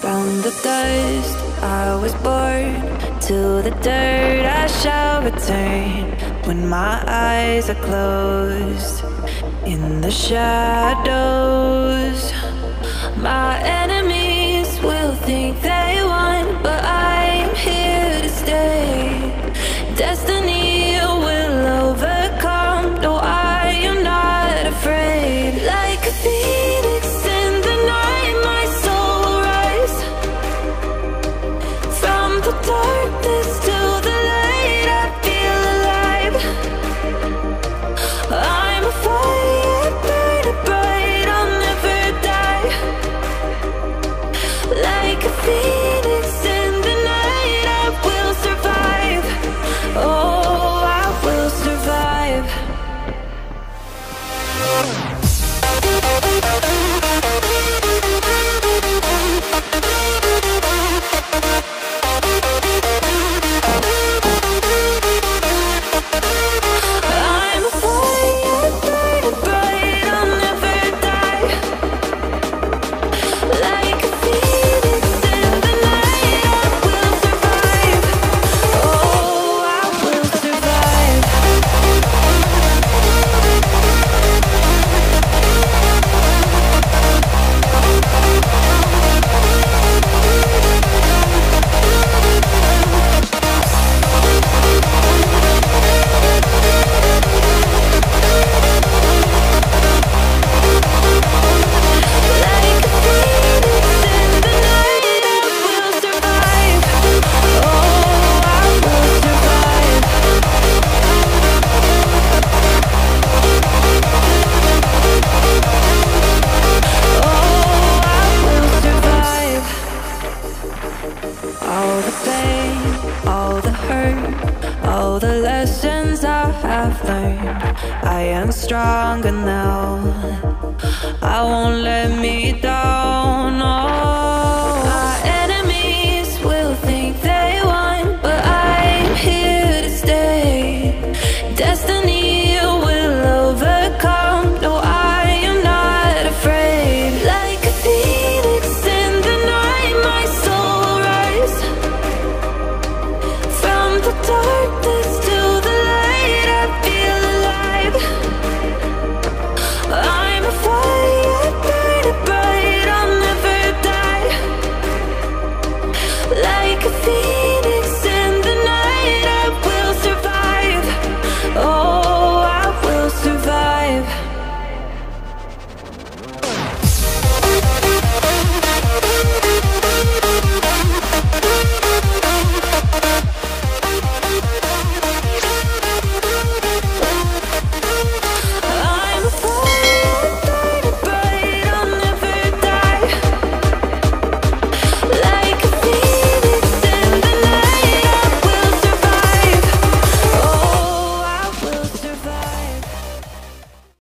From the dust I was born to the dirt I shall return. When my eyes are closed in the shadows my enemies all the pain, all the hurt, all the lessons I have learned. I am stronger now. I won't let me down. darkness.